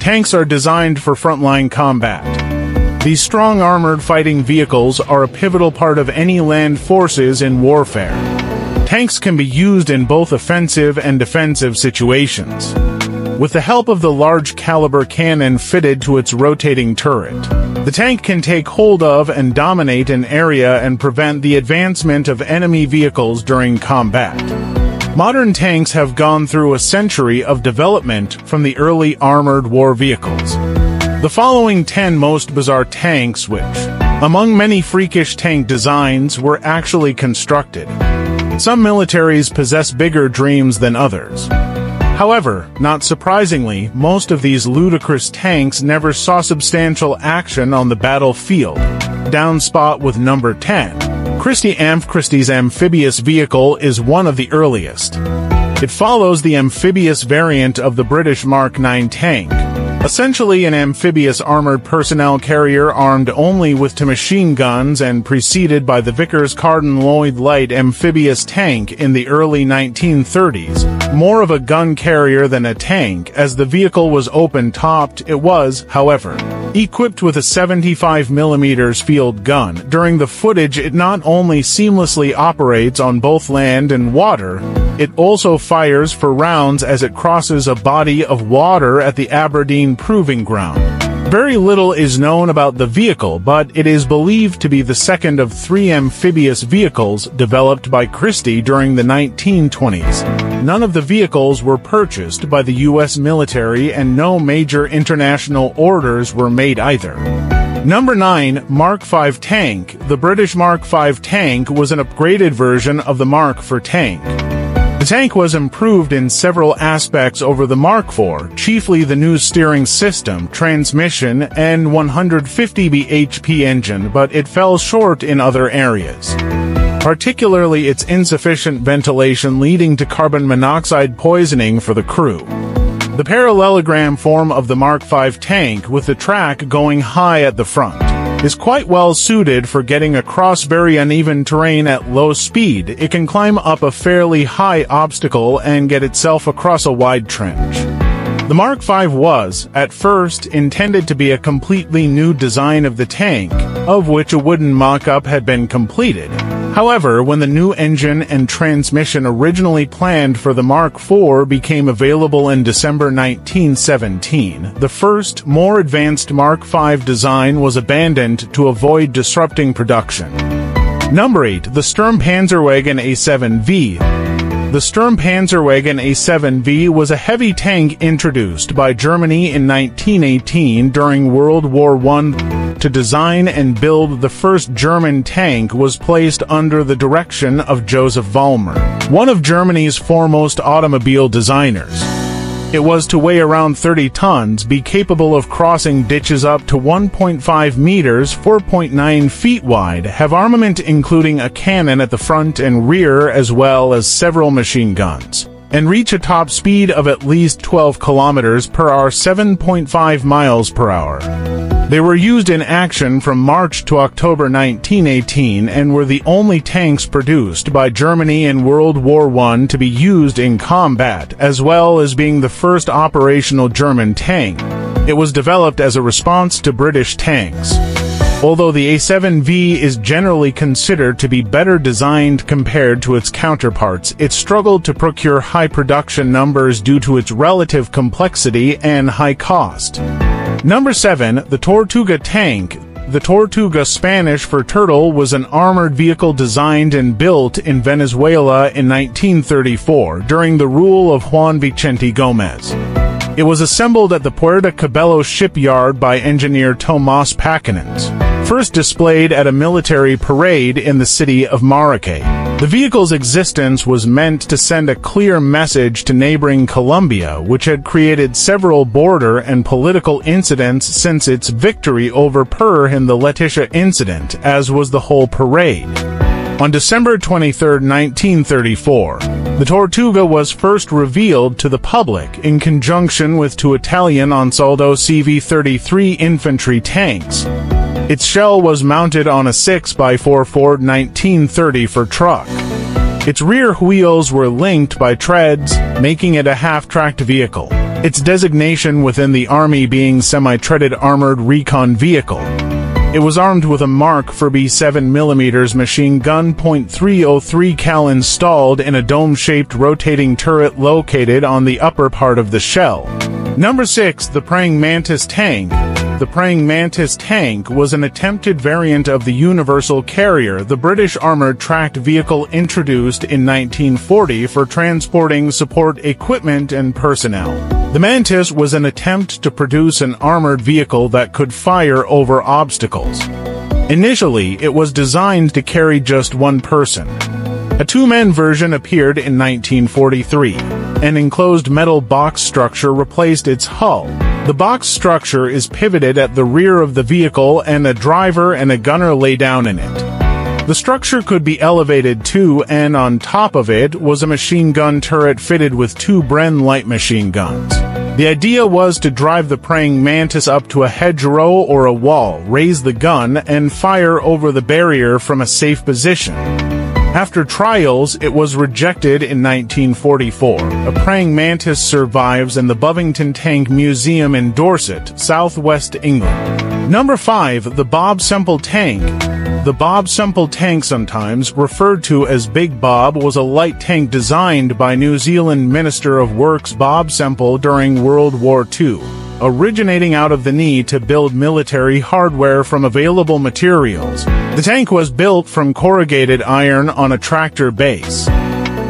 Tanks are designed for frontline combat. These strong armored fighting vehicles are a pivotal part of any land forces in warfare. Tanks can be used in both offensive and defensive situations. With the help of the large caliber cannon fitted to its rotating turret, the tank can take hold of and dominate an area and prevent the advancement of enemy vehicles during combat. Modern tanks have gone through a century of development from the early armored war vehicles. The following 10 most bizarre tanks which, among many freakish tank designs, were actually constructed. Some militaries possess bigger dreams than others. However, not surprisingly, most of these ludicrous tanks never saw substantial action on the battlefield. Down spot with number 10. Christie Amph Christie's amphibious vehicle is one of the earliest. It follows the amphibious variant of the British Mark 9 tank, Essentially an amphibious armored personnel carrier armed only with two machine guns and preceded by the Vickers Carden-Lloyd light amphibious tank in the early 1930s. More of a gun carrier than a tank, as the vehicle was open-topped, it was, however, equipped with a 75mm field gun. During the footage it not only seamlessly operates on both land and water, it also fires for rounds as it crosses a body of water at the Aberdeen Proving Ground. Very little is known about the vehicle, but it is believed to be the second of three amphibious vehicles developed by Christie during the 1920s. None of the vehicles were purchased by the U.S. military and no major international orders were made either. Number 9, Mark V tank. The British Mark V tank was an upgraded version of the Mark IV tank. The tank was improved in several aspects over the Mark IV, chiefly the new steering system, transmission, and 150 bhp engine, but it fell short in other areas. Particularly its insufficient ventilation leading to carbon monoxide poisoning for the crew. The parallelogram form of the Mark V tank with the track going high at the front is quite well suited for getting across very uneven terrain at low speed. It can climb up a fairly high obstacle and get itself across a wide trench. The Mark V was, at first, intended to be a completely new design of the tank, of which a wooden mock-up had been completed. However, when the new engine and transmission originally planned for the Mark IV became available in December 1917, the first, more advanced Mark V design was abandoned to avoid disrupting production. Number 8. The Sturm Panzerwagen A7V the Sturm Panzerwagen A7V was a heavy tank introduced by Germany in 1918 during World War I. To design and build the first German tank was placed under the direction of Joseph Vollmer, one of Germany's foremost automobile designers. It was to weigh around 30 tons, be capable of crossing ditches up to 1.5 meters, 4.9 feet wide, have armament including a cannon at the front and rear as well as several machine guns, and reach a top speed of at least 12 kilometers per hour, 7.5 miles per hour. They were used in action from March to October 1918 and were the only tanks produced by Germany in World War I to be used in combat, as well as being the first operational German tank. It was developed as a response to British tanks. Although the A7V is generally considered to be better designed compared to its counterparts, it struggled to procure high production numbers due to its relative complexity and high cost. Number 7. The Tortuga Tank. The Tortuga Spanish for turtle was an armored vehicle designed and built in Venezuela in 1934 during the rule of Juan Vicente Gomez. It was assembled at the Puerto Cabello shipyard by engineer Tomas Pacanins, first displayed at a military parade in the city of Maracay. The vehicle's existence was meant to send a clear message to neighboring Colombia, which had created several border and political incidents since its victory over Peru in the Leticia incident, as was the whole parade. On December 23, 1934, the Tortuga was first revealed to the public in conjunction with two Italian Ansaldo CV-33 infantry tanks. Its shell was mounted on a 6x4 Ford 1930 for truck. Its rear wheels were linked by treads, making it a half-tracked vehicle. its designation within the Army being semi-treaded Armored Recon Vehicle. It was armed with a Mark for B7mm machine gun .303 cal installed in a dome-shaped rotating turret located on the upper part of the shell. Number 6. The Praying Mantis Tank the Praying Mantis tank was an attempted variant of the Universal Carrier, the British armored tracked vehicle introduced in 1940 for transporting support equipment and personnel. The Mantis was an attempt to produce an armored vehicle that could fire over obstacles. Initially, it was designed to carry just one person. A two-man version appeared in 1943. An enclosed metal box structure replaced its hull. The box structure is pivoted at the rear of the vehicle and a driver and a gunner lay down in it. The structure could be elevated too, and on top of it was a machine gun turret fitted with two Bren light machine guns. The idea was to drive the praying mantis up to a hedgerow or a wall, raise the gun, and fire over the barrier from a safe position. After trials, it was rejected in 1944. A praying mantis survives in the Bovington Tank Museum in Dorset, southwest England. Number 5. The Bob Semple Tank. The Bob Semple tank, sometimes referred to as Big Bob, was a light tank designed by New Zealand Minister of Works Bob Semple during World War II originating out of the need to build military hardware from available materials. The tank was built from corrugated iron on a tractor base.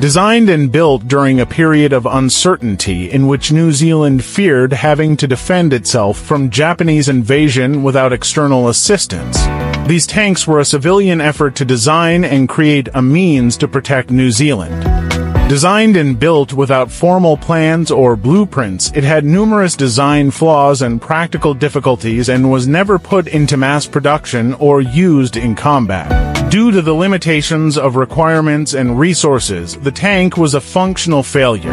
Designed and built during a period of uncertainty in which New Zealand feared having to defend itself from Japanese invasion without external assistance. These tanks were a civilian effort to design and create a means to protect New Zealand. Designed and built without formal plans or blueprints, it had numerous design flaws and practical difficulties and was never put into mass production or used in combat. Due to the limitations of requirements and resources, the tank was a functional failure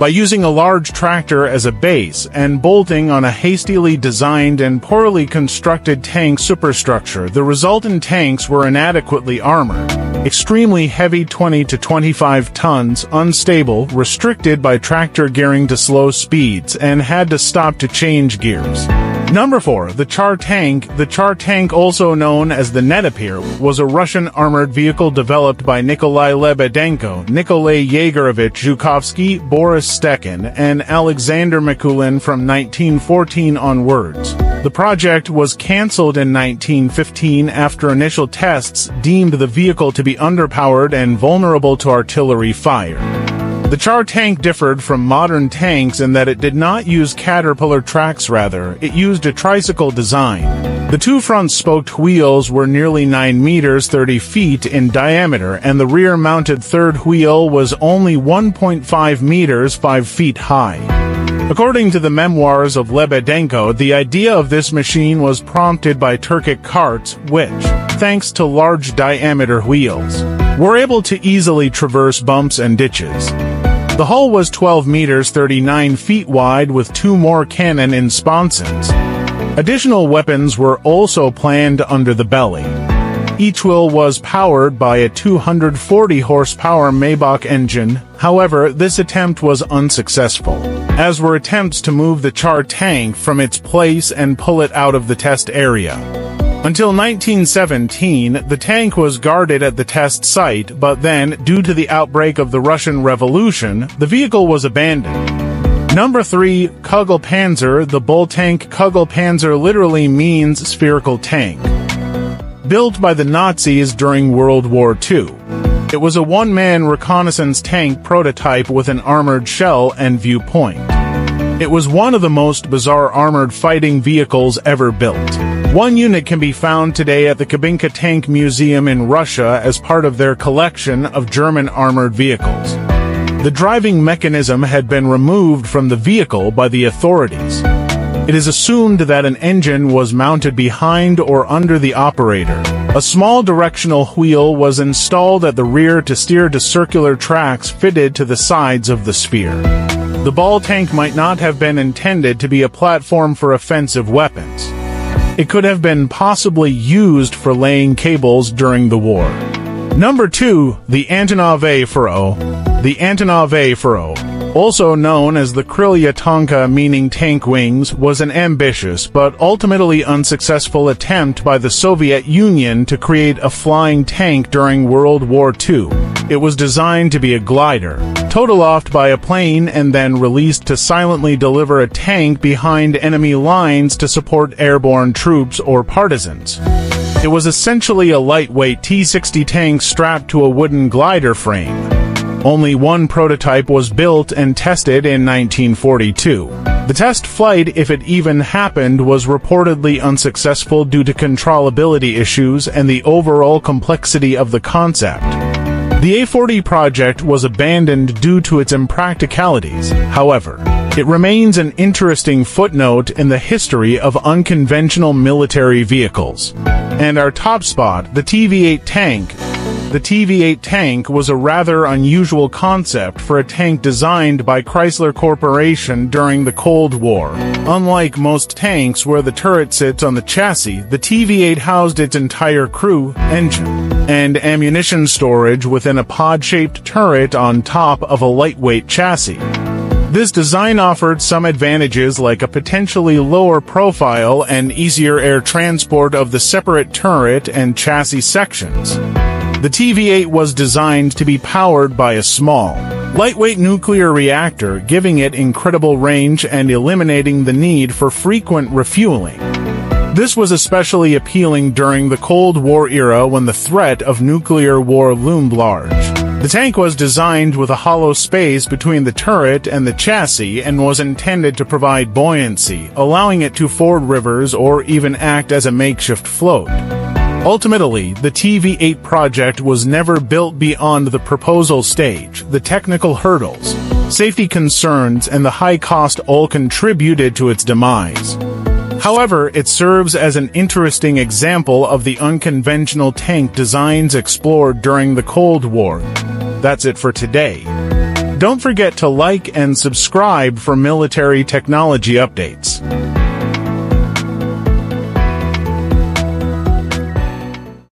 by using a large tractor as a base and bolting on a hastily designed and poorly constructed tank superstructure, the resultant tanks were inadequately armored, extremely heavy 20 to 25 tons, unstable, restricted by tractor gearing to slow speeds, and had to stop to change gears. Number 4. The Tsar Tank. The Tsar Tank, also known as the Netopir, was a Russian armored vehicle developed by Nikolai Lebedenko, Nikolai Yegorovich Zhukovsky, Boris Stechkin, and Alexander Mikulin from 1914 onwards. The project was cancelled in 1915 after initial tests deemed the vehicle to be underpowered and vulnerable to artillery fire. The Tsar tank differed from modern tanks in that it did not use caterpillar tracks rather, it used a tricycle design. The two front spoked wheels were nearly 9 meters 30 feet in diameter and the rear mounted third wheel was only 1.5 meters 5 feet high. According to the memoirs of Lebedenko, the idea of this machine was prompted by Turkic carts, which, thanks to large diameter wheels, were able to easily traverse bumps and ditches. The hull was 12 meters 39 feet wide with two more cannon in sponsons. Additional weapons were also planned under the belly. Each wheel was powered by a 240 horsepower Maybach engine, however, this attempt was unsuccessful, as were attempts to move the Tsar tank from its place and pull it out of the test area. Until 1917, the tank was guarded at the test site, but then, due to the outbreak of the Russian Revolution, the vehicle was abandoned. Number 3, Kugelpanzer. The ball tank Kugelpanzer literally means spherical tank. Built by the Nazis during World War II. It was a one-man reconnaissance tank prototype with an armored shell and viewpoint. It was one of the most bizarre armored fighting vehicles ever built. One unit can be found today at the Kubinka Tank Museum in Russia as part of their collection of German armored vehicles. The driving mechanism had been removed from the vehicle by the authorities. It is assumed that an engine was mounted behind or under the operator. A small directional wheel was installed at the rear to steer to circular tracks fitted to the sides of the sphere. The ball tank might not have been intended to be a platform for offensive weapons. It could have been possibly used for laying cables during the war. Number 2. The Antonov A-40. The Antonov A-40 also known as the Krylia Tanka meaning tank wings, was an ambitious but ultimately unsuccessful attempt by the Soviet Union to create a flying tank during World War II. It was designed to be a glider, towed by a plane and then released to silently deliver a tank behind enemy lines to support airborne troops or partisans. It was essentially a lightweight T-60 tank strapped to a wooden glider frame. Only one prototype was built and tested in 1942. The test flight, if it even happened, was reportedly unsuccessful due to controllability issues and the overall complexity of the concept. The A-40 project was abandoned due to its impracticalities, however. It remains an interesting footnote in the history of unconventional military vehicles. And our top spot, the TV-8 tank, the TV-8 tank was a rather unusual concept for a tank designed by Chrysler Corporation during the Cold War. Unlike most tanks where the turret sits on the chassis, the TV-8 housed its entire crew, engine, and ammunition storage within a pod-shaped turret on top of a lightweight chassis. This design offered some advantages like a potentially lower profile and easier air transport of the separate turret and chassis sections. The TV-8 was designed to be powered by a small, lightweight nuclear reactor, giving it incredible range and eliminating the need for frequent refueling. This was especially appealing during the Cold War era when the threat of nuclear war loomed large. The tank was designed with a hollow space between the turret and the chassis and was intended to provide buoyancy, allowing it to ford rivers or even act as a makeshift float. Ultimately, the TV-8 project was never built beyond the proposal stage. The technical hurdles, safety concerns, and the high cost all contributed to its demise. However, it serves as an interesting example of the unconventional tank designs explored during the Cold War. That's it for today. Don't forget to like and subscribe for military technology updates.